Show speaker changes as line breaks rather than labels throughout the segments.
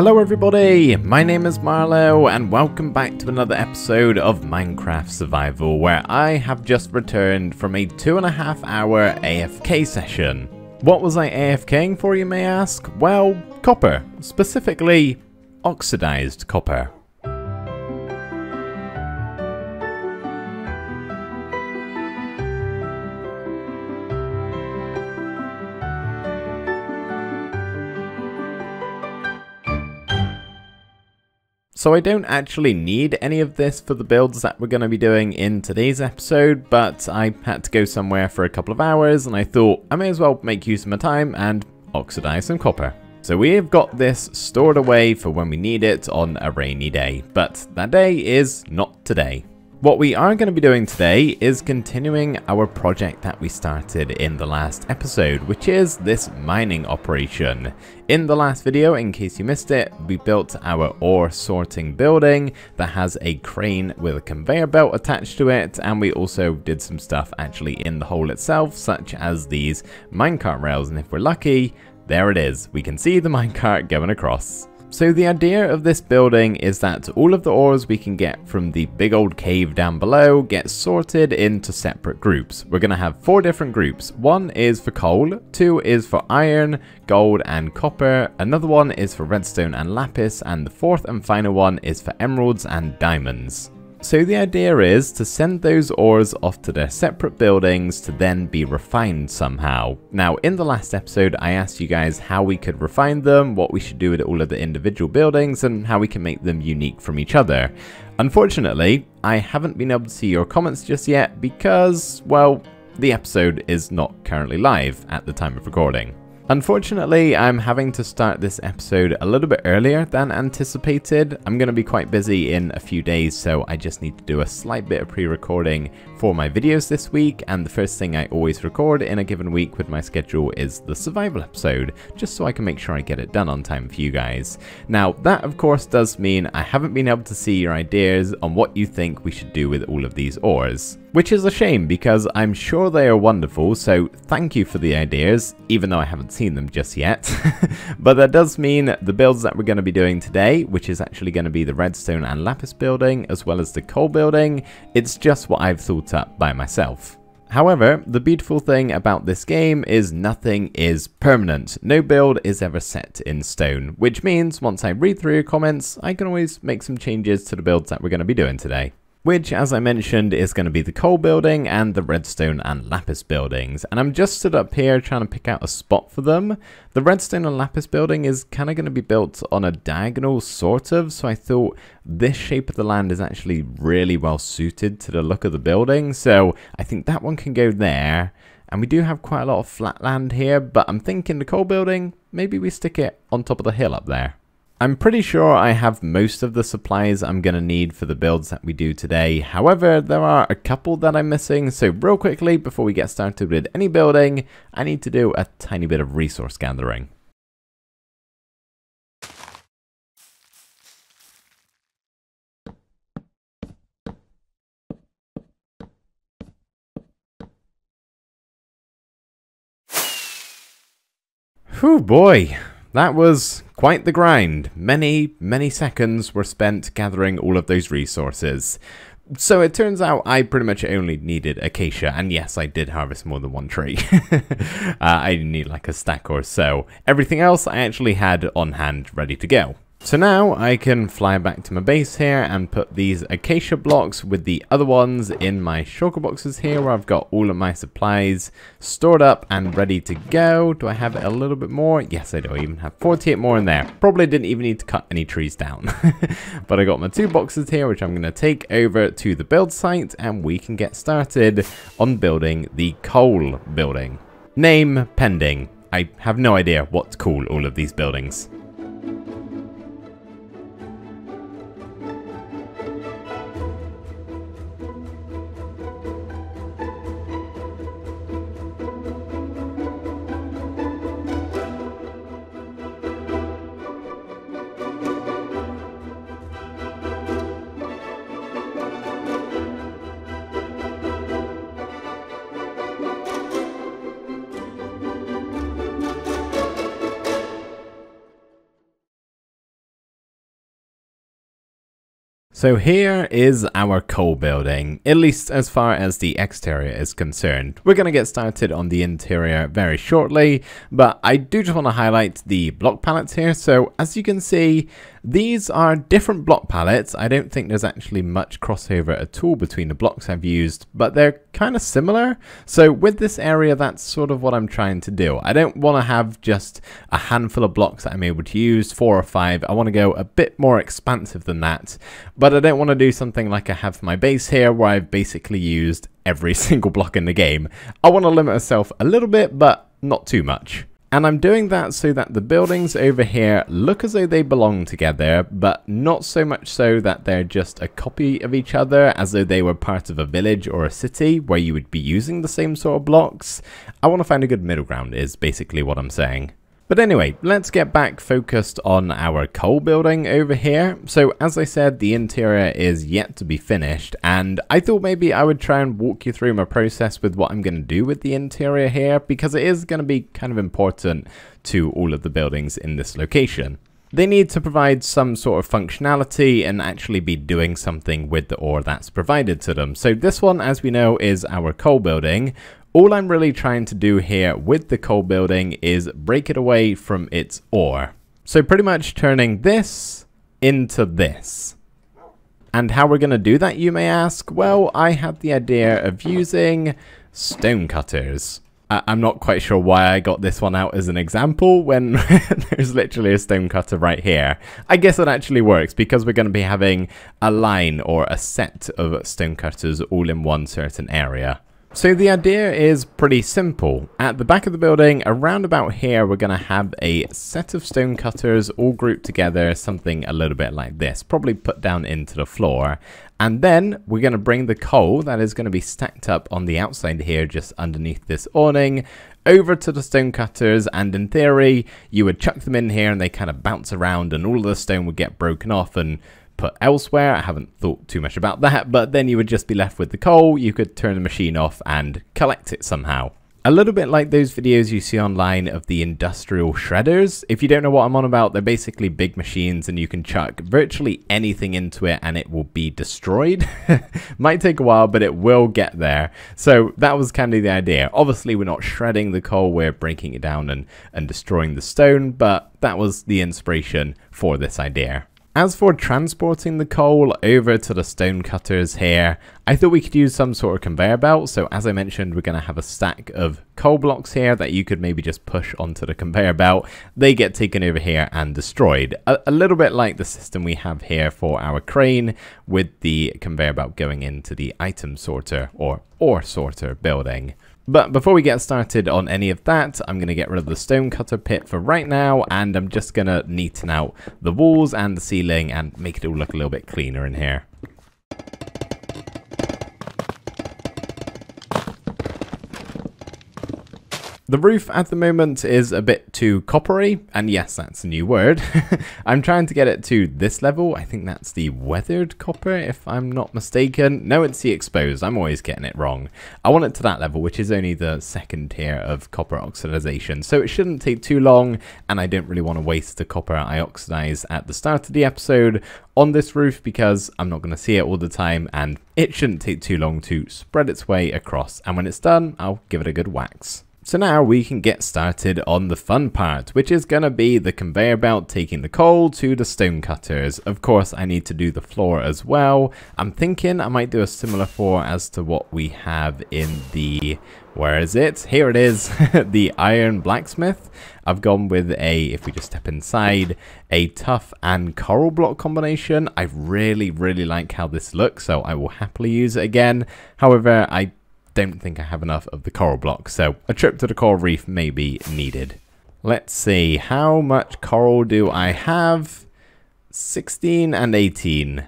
Hello everybody, my name is Marloe and welcome back to another episode of Minecraft Survival where I have just returned from a two and a half hour AFK session. What was I AFKing for you may ask? Well, copper, specifically oxidized copper. So I don't actually need any of this for the builds that we're going to be doing in today's episode, but I had to go somewhere for a couple of hours and I thought I may as well make use of my time and oxidize some copper. So we have got this stored away for when we need it on a rainy day, but that day is not today. What we are going to be doing today is continuing our project that we started in the last episode, which is this mining operation. In the last video, in case you missed it, we built our ore sorting building that has a crane with a conveyor belt attached to it, and we also did some stuff actually in the hole itself, such as these minecart rails, and if we're lucky, there it is, we can see the minecart going across. So the idea of this building is that all of the ores we can get from the big old cave down below get sorted into separate groups. We're going to have four different groups. One is for coal, two is for iron, gold and copper, another one is for redstone and lapis, and the fourth and final one is for emeralds and diamonds. So the idea is to send those ores off to their separate buildings to then be refined somehow. Now in the last episode I asked you guys how we could refine them, what we should do with all of the individual buildings and how we can make them unique from each other. Unfortunately, I haven't been able to see your comments just yet because, well, the episode is not currently live at the time of recording. Unfortunately, I'm having to start this episode a little bit earlier than anticipated. I'm going to be quite busy in a few days, so I just need to do a slight bit of pre-recording for my videos this week, and the first thing I always record in a given week with my schedule is the survival episode, just so I can make sure I get it done on time for you guys. Now, that of course does mean I haven't been able to see your ideas on what you think we should do with all of these ores. Which is a shame because I'm sure they are wonderful, so thank you for the ideas, even though I haven't seen them just yet. but that does mean the builds that we're going to be doing today, which is actually going to be the redstone and lapis building, as well as the coal building, it's just what I've thought up by myself. However, the beautiful thing about this game is nothing is permanent. No build is ever set in stone, which means once I read through your comments, I can always make some changes to the builds that we're going to be doing today which as I mentioned is going to be the coal building and the redstone and lapis buildings. And I'm just stood up here trying to pick out a spot for them. The redstone and lapis building is kind of going to be built on a diagonal sort of, so I thought this shape of the land is actually really well suited to the look of the building. So I think that one can go there. And we do have quite a lot of flat land here, but I'm thinking the coal building, maybe we stick it on top of the hill up there. I'm pretty sure I have most of the supplies I'm going to need for the builds that we do today. However, there are a couple that I'm missing. So real quickly, before we get started with any building, I need to do a tiny bit of resource gathering. Whew, boy. That was quite the grind. Many, many seconds were spent gathering all of those resources. So it turns out I pretty much only needed acacia, and yes, I did harvest more than one tree. uh, I need like a stack or so. Everything else I actually had on hand ready to go. So now I can fly back to my base here and put these acacia blocks with the other ones in my shulker boxes here where I've got all of my supplies stored up and ready to go. Do I have a little bit more? Yes, I do. I even have 48 more in there. Probably didn't even need to cut any trees down. but I got my two boxes here which I'm going to take over to the build site and we can get started on building the coal building. Name pending. I have no idea what to call all of these buildings. So here is our coal building, at least as far as the exterior is concerned. We're going to get started on the interior very shortly, but I do just want to highlight the block palettes here. So as you can see, these are different block palettes. I don't think there's actually much crossover at all between the blocks I've used, but they're kind of similar. So with this area, that's sort of what I'm trying to do. I don't want to have just a handful of blocks that I'm able to use, four or five. I want to go a bit more expansive than that, but I don't want to do something like I have my base here, where I've basically used every single block in the game. I want to limit myself a little bit, but not too much. And I'm doing that so that the buildings over here look as though they belong together, but not so much so that they're just a copy of each other, as though they were part of a village or a city where you would be using the same sort of blocks. I want to find a good middle ground is basically what I'm saying. But anyway, let's get back focused on our coal building over here. So as I said, the interior is yet to be finished and I thought maybe I would try and walk you through my process with what I'm going to do with the interior here because it is going to be kind of important to all of the buildings in this location. They need to provide some sort of functionality and actually be doing something with the ore that's provided to them. So this one, as we know, is our coal building. All I'm really trying to do here with the coal building is break it away from its ore. So pretty much turning this into this. And how we're going to do that, you may ask? Well, I had the idea of using stone cutters. I I'm not quite sure why I got this one out as an example when there's literally a stone cutter right here. I guess it actually works because we're going to be having a line or a set of stone cutters all in one certain area. So the idea is pretty simple. At the back of the building, around about here, we're going to have a set of stone cutters all grouped together, something a little bit like this, probably put down into the floor. And then we're going to bring the coal that is going to be stacked up on the outside here, just underneath this awning, over to the stone cutters. And in theory, you would chuck them in here and they kind of bounce around and all of the stone would get broken off and put elsewhere. I haven't thought too much about that, but then you would just be left with the coal. You could turn the machine off and collect it somehow. A little bit like those videos you see online of the industrial shredders. If you don't know what I'm on about, they're basically big machines and you can chuck virtually anything into it and it will be destroyed. Might take a while, but it will get there. So that was kind of the idea. Obviously, we're not shredding the coal, we're breaking it down and, and destroying the stone, but that was the inspiration for this idea. As for transporting the coal over to the stone cutters here, I thought we could use some sort of conveyor belt. So as I mentioned, we're going to have a stack of coal blocks here that you could maybe just push onto the conveyor belt. They get taken over here and destroyed. A, a little bit like the system we have here for our crane with the conveyor belt going into the item sorter or ore sorter building. But before we get started on any of that, I'm going to get rid of the stone cutter pit for right now, and I'm just going to neaten out the walls and the ceiling and make it all look a little bit cleaner in here. The roof at the moment is a bit too coppery, and yes, that's a new word. I'm trying to get it to this level. I think that's the weathered copper, if I'm not mistaken. No, it's the exposed. I'm always getting it wrong. I want it to that level, which is only the second tier of copper oxidization, so it shouldn't take too long, and I don't really want to waste the copper I oxidize at the start of the episode on this roof because I'm not going to see it all the time, and it shouldn't take too long to spread its way across, and when it's done, I'll give it a good wax. So now we can get started on the fun part, which is going to be the conveyor belt taking the coal to the stone cutters. Of course, I need to do the floor as well. I'm thinking I might do a similar floor as to what we have in the... Where is it? Here it is, the iron blacksmith. I've gone with a, if we just step inside, a tuff and coral block combination. I really, really like how this looks, so I will happily use it again. However, I don't think I have enough of the coral block, so a trip to the coral reef may be needed. Let's see, how much coral do I have? 16 and 18.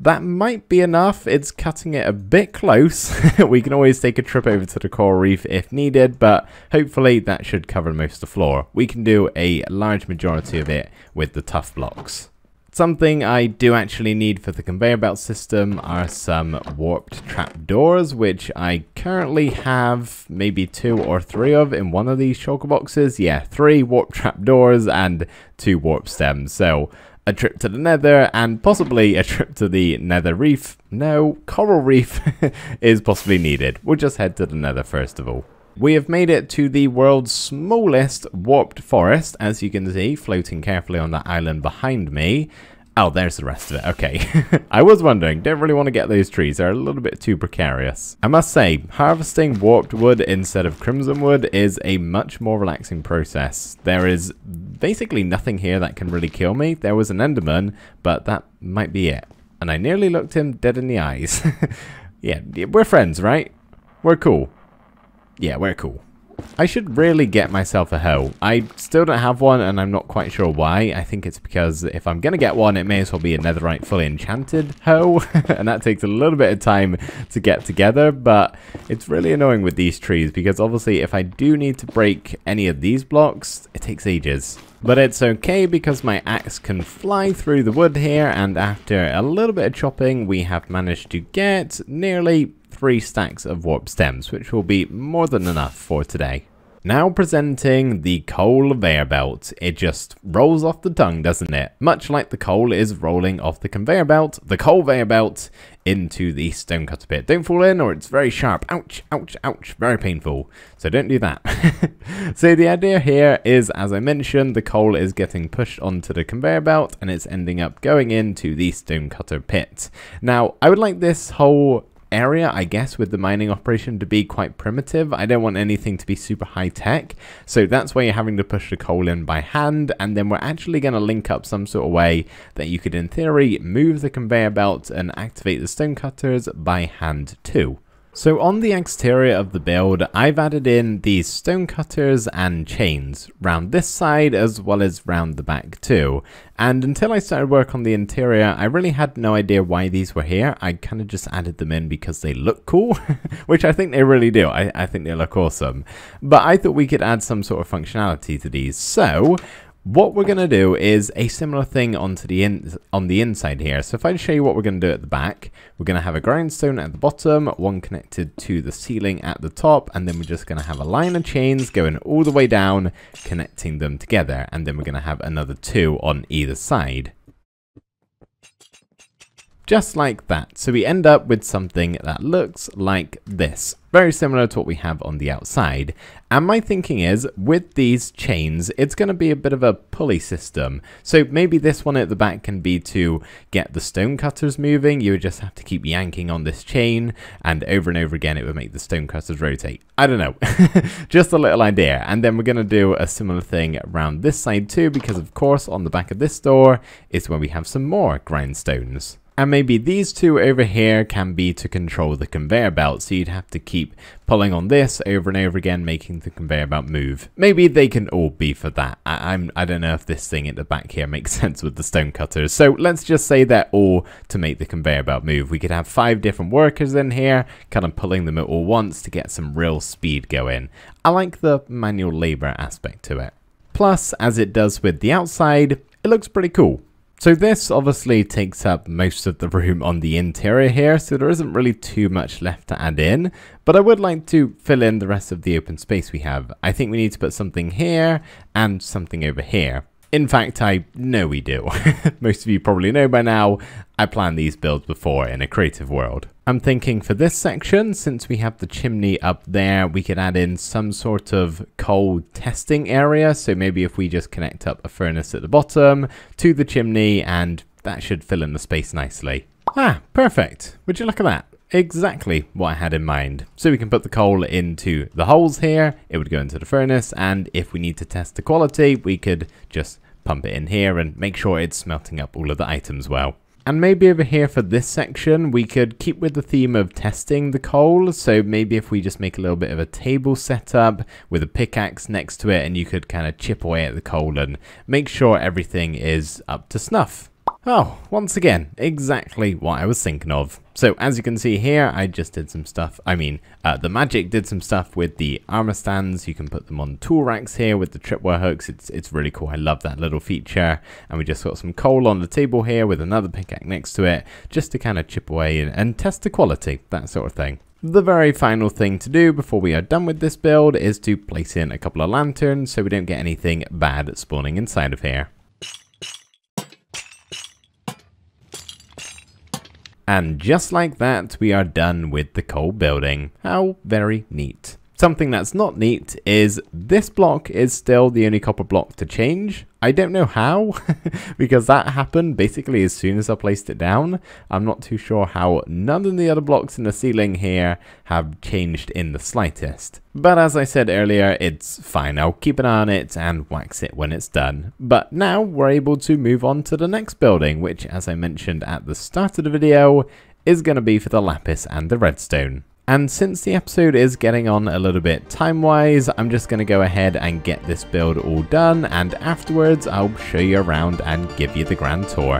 That might be enough. It's cutting it a bit close. we can always take a trip over to the coral reef if needed, but hopefully that should cover most of the floor. We can do a large majority of it with the tuff blocks. Something I do actually need for the conveyor belt system are some warped trapdoors, which I currently have maybe two or three of in one of these shulker boxes. Yeah, three warp trapdoors and two warp stems. So a trip to the nether, and possibly a trip to the nether reef. No, coral reef is possibly needed. We'll just head to the nether first of all. We have made it to the world's smallest warped forest, as you can see, floating carefully on that island behind me. Oh, there's the rest of it. Okay. I was wondering, don't really want to get those trees. They're a little bit too precarious. I must say, harvesting warped wood instead of crimson wood is a much more relaxing process. There is basically nothing here that can really kill me. There was an enderman, but that might be it. And I nearly looked him dead in the eyes. yeah, we're friends, right? We're cool. Yeah, we're cool. I should really get myself a hoe. I still don't have one and I'm not quite sure why. I think it's because if I'm going to get one, it may as well be a netherite fully enchanted hoe. and that takes a little bit of time to get together. But it's really annoying with these trees because obviously if I do need to break any of these blocks, it takes ages. But it's okay because my axe can fly through the wood here and after a little bit of chopping we have managed to get nearly three stacks of warp stems, which will be more than enough for today. Now presenting the coal conveyor belt. It just rolls off the tongue, doesn't it? Much like the coal is rolling off the conveyor belt, the coal conveyor belt into the stonecutter pit. Don't fall in or it's very sharp. Ouch, ouch, ouch. Very painful. So don't do that. so the idea here is, as I mentioned, the coal is getting pushed onto the conveyor belt and it's ending up going into the stonecutter pit. Now, I would like this whole area, I guess, with the mining operation to be quite primitive. I don't want anything to be super high tech. So that's why you're having to push the coal in by hand. And then we're actually going to link up some sort of way that you could, in theory, move the conveyor belt and activate the stone cutters by hand too. So on the exterior of the build, I've added in these stone cutters and chains round this side as well as round the back too. And until I started work on the interior, I really had no idea why these were here. I kind of just added them in because they look cool, which I think they really do. I, I think they look awesome. But I thought we could add some sort of functionality to these. So what we're going to do is a similar thing onto the in on the inside here. So if I show you what we're going to do at the back, we're going to have a grindstone at the bottom, one connected to the ceiling at the top, and then we're just going to have a line of chains going all the way down, connecting them together. And then we're going to have another two on either side. Just like that. So we end up with something that looks like this. Very similar to what we have on the outside. And my thinking is, with these chains, it's going to be a bit of a pulley system. So maybe this one at the back can be to get the stone cutters moving. You would just have to keep yanking on this chain, and over and over again it would make the stone cutters rotate. I don't know. just a little idea. And then we're going to do a similar thing around this side too, because of course on the back of this door is where we have some more grindstones. And maybe these two over here can be to control the conveyor belt, so you'd have to keep pulling on this over and over again, making the conveyor belt move. Maybe they can all be for that. I, I'm, I don't know if this thing at the back here makes sense with the stone cutters. So let's just say they're all to make the conveyor belt move. We could have five different workers in here, kind of pulling them at all once to get some real speed going. I like the manual labor aspect to it. Plus, as it does with the outside, it looks pretty cool. So this obviously takes up most of the room on the interior here, so there isn't really too much left to add in, but I would like to fill in the rest of the open space we have. I think we need to put something here and something over here. In fact, I know we do. Most of you probably know by now, I planned these builds before in a creative world. I'm thinking for this section, since we have the chimney up there, we could add in some sort of coal testing area. So maybe if we just connect up a furnace at the bottom to the chimney and that should fill in the space nicely. Ah, perfect. Would you look at that? exactly what I had in mind. So we can put the coal into the holes here, it would go into the furnace, and if we need to test the quality, we could just pump it in here and make sure it's smelting up all of the items well. And maybe over here for this section, we could keep with the theme of testing the coal. So maybe if we just make a little bit of a table setup with a pickaxe next to it and you could kind of chip away at the coal and make sure everything is up to snuff. Oh, once again, exactly what I was thinking of. So as you can see here, I just did some stuff. I mean, uh, the magic did some stuff with the armor stands. You can put them on tool racks here with the tripwire hooks. It's, it's really cool. I love that little feature. And we just got some coal on the table here with another pickaxe next to it, just to kind of chip away and, and test the quality, that sort of thing. The very final thing to do before we are done with this build is to place in a couple of lanterns so we don't get anything bad spawning inside of here. And just like that, we are done with the coal building. How very neat. Something that's not neat is this block is still the only copper block to change. I don't know how, because that happened basically as soon as I placed it down. I'm not too sure how none of the other blocks in the ceiling here have changed in the slightest. But as I said earlier, it's fine. I'll keep an eye on it and wax it when it's done. But now we're able to move on to the next building, which as I mentioned at the start of the video, is going to be for the lapis and the redstone. And since the episode is getting on a little bit time-wise, I'm just going to go ahead and get this build all done, and afterwards I'll show you around and give you the grand tour.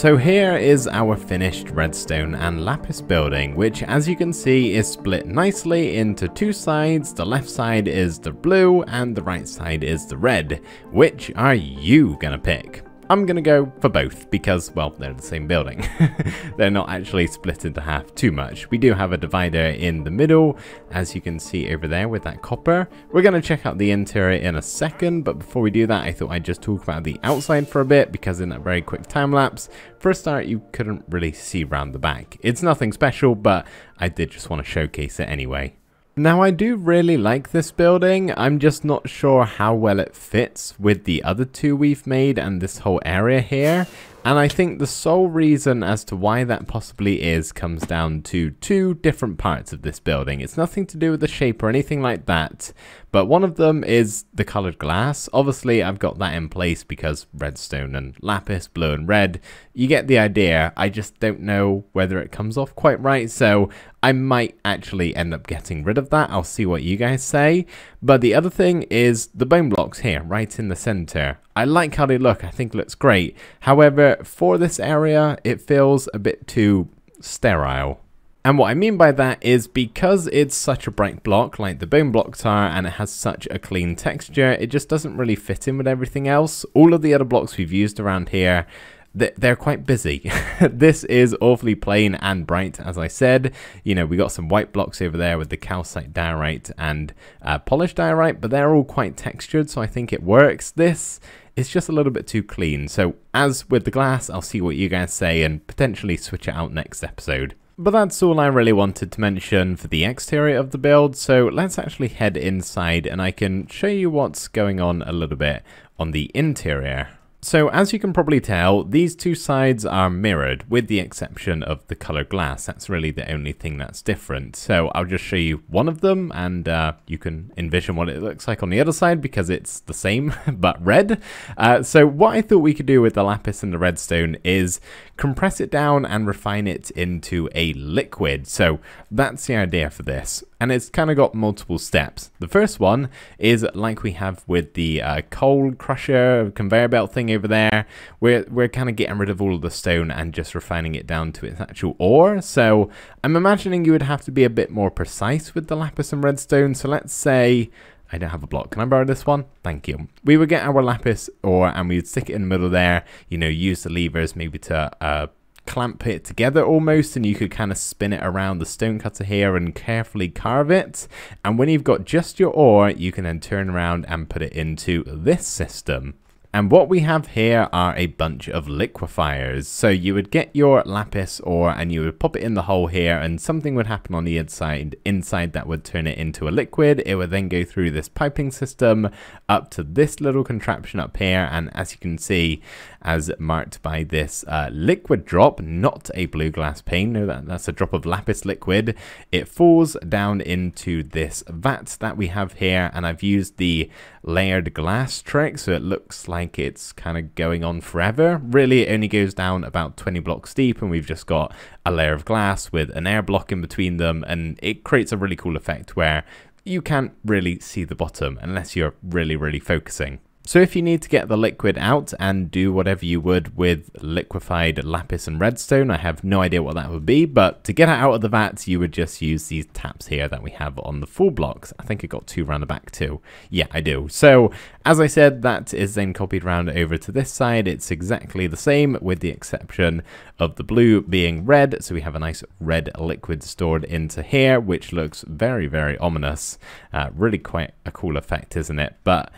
So here is our finished redstone and lapis building, which as you can see is split nicely into two sides. The left side is the blue and the right side is the red. Which are you gonna pick? I'm going to go for both because, well, they're the same building. they're not actually split into half too much. We do have a divider in the middle, as you can see over there with that copper. We're going to check out the interior in a second, but before we do that, I thought I'd just talk about the outside for a bit because in that very quick time lapse, for a start, you couldn't really see around the back. It's nothing special, but I did just want to showcase it anyway. Now I do really like this building, I'm just not sure how well it fits with the other two we've made and this whole area here. And I think the sole reason as to why that possibly is comes down to two different parts of this building. It's nothing to do with the shape or anything like that, but one of them is the colored glass. Obviously, I've got that in place because redstone and lapis, blue and red. You get the idea. I just don't know whether it comes off quite right, so I might actually end up getting rid of that. I'll see what you guys say. But the other thing is the bone blocks here, right in the center. I like how they look, I think looks great. However, for this area, it feels a bit too sterile. And what I mean by that is because it's such a bright block like the bone blocks are and it has such a clean texture, it just doesn't really fit in with everything else. All of the other blocks we've used around here they're quite busy. this is awfully plain and bright, as I said. You know, we got some white blocks over there with the calcite diorite and uh, polished diorite, but they're all quite textured, so I think it works. This is just a little bit too clean. So as with the glass, I'll see what you guys say and potentially switch it out next episode. But that's all I really wanted to mention for the exterior of the build, so let's actually head inside and I can show you what's going on a little bit on the interior. So as you can probably tell, these two sides are mirrored with the exception of the color glass. That's really the only thing that's different. So I'll just show you one of them and uh, you can envision what it looks like on the other side because it's the same but red. Uh, so what I thought we could do with the lapis and the redstone is compress it down and refine it into a liquid. So that's the idea for this and it's kind of got multiple steps. The first one is like we have with the uh, coal crusher conveyor belt thing over there. We're, we're kind of getting rid of all of the stone and just refining it down to its actual ore. So I'm imagining you would have to be a bit more precise with the lapis and redstone. So let's say I don't have a block. Can I borrow this one? Thank you. We would get our lapis ore and we'd stick it in the middle there, you know, use the levers maybe to uh, clamp it together almost and you could kind of spin it around the stone cutter here and carefully carve it and when you've got just your ore you can then turn around and put it into this system and what we have here are a bunch of liquefiers. So you would get your lapis ore and you would pop it in the hole here and something would happen on the inside, inside that would turn it into a liquid. It would then go through this piping system up to this little contraption up here. And as you can see, as marked by this uh, liquid drop, not a blue glass pane, no, that, that's a drop of lapis liquid. It falls down into this vat that we have here. And I've used the layered glass trick so it looks like it's kind of going on forever. Really, it only goes down about 20 blocks deep and we've just got a layer of glass with an air block in between them and it creates a really cool effect where you can't really see the bottom unless you're really, really focusing. So if you need to get the liquid out and do whatever you would with liquefied lapis and redstone, I have no idea what that would be, but to get it out of the vat, you would just use these taps here that we have on the full blocks. I think I got two around the back too. Yeah, I do. So as I said, that is then copied round over to this side. It's exactly the same with the exception of the blue being red. So we have a nice red liquid stored into here, which looks very, very ominous. Uh, really quite a cool effect, isn't it? But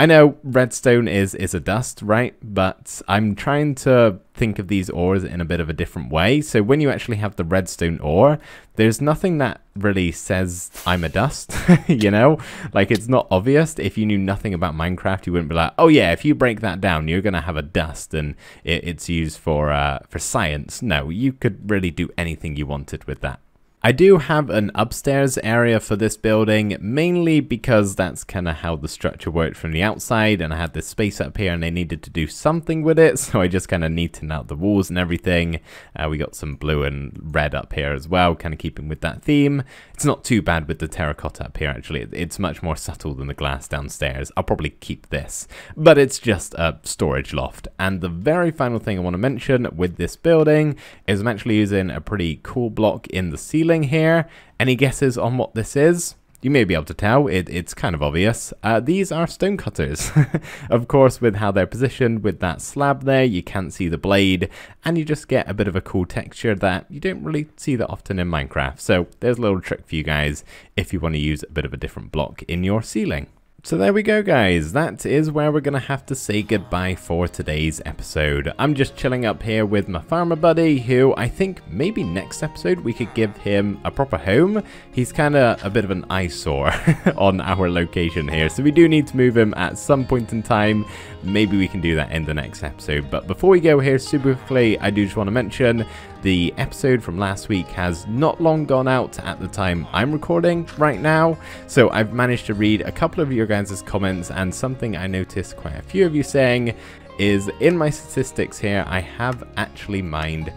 I know redstone is is a dust, right? But I'm trying to think of these ores in a bit of a different way. So when you actually have the redstone ore, there's nothing that really says I'm a dust, you know? Like it's not obvious. If you knew nothing about Minecraft, you wouldn't be like, oh yeah, if you break that down, you're gonna have a dust and it, it's used for uh, for science. No, you could really do anything you wanted with that. I do have an upstairs area for this building, mainly because that's kind of how the structure worked from the outside, and I had this space up here and I needed to do something with it, so I just kind of neatened out the walls and everything. Uh, we got some blue and red up here as well, kind of keeping with that theme. It's not too bad with the terracotta up here, actually. It's much more subtle than the glass downstairs. I'll probably keep this, but it's just a storage loft. And the very final thing I want to mention with this building is I'm actually using a pretty cool block in the ceiling ceiling here. Any guesses on what this is? You may be able to tell, it, it's kind of obvious. Uh, these are stone cutters. of course, with how they're positioned with that slab there, you can't see the blade, and you just get a bit of a cool texture that you don't really see that often in Minecraft. So there's a little trick for you guys if you want to use a bit of a different block in your ceiling. So there we go guys, that is where we're going to have to say goodbye for today's episode. I'm just chilling up here with my farmer buddy who I think maybe next episode we could give him a proper home. He's kind of a bit of an eyesore on our location here, so we do need to move him at some point in time. Maybe we can do that in the next episode. But before we go here super quickly, I do just want to mention the episode from last week has not long gone out at the time I'm recording right now, so I've managed to read a couple of your guys' comments and something I noticed quite a few of you saying is in my statistics here I have actually mined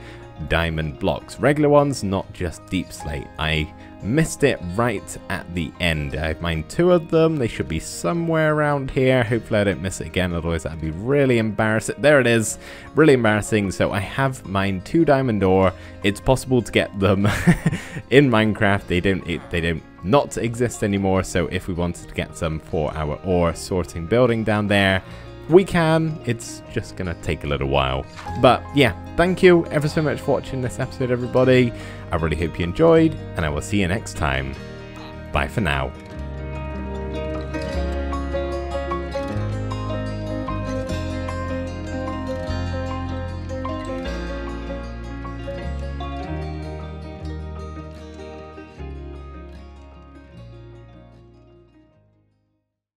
diamond blocks. Regular ones, not just deepslate. I missed it right at the end. I've mined two of them. They should be somewhere around here. Hopefully I don't miss it again, otherwise that'd be really embarrassing. There it is. Really embarrassing. So I have mined two diamond ore. It's possible to get them in Minecraft. They don't it, they don't not exist anymore. So if we wanted to get some for our ore sorting building down there, we can. It's just going to take a little while. But yeah, thank you ever so much for watching this episode, everybody. I really hope you enjoyed, and I will see you next time. Bye for now.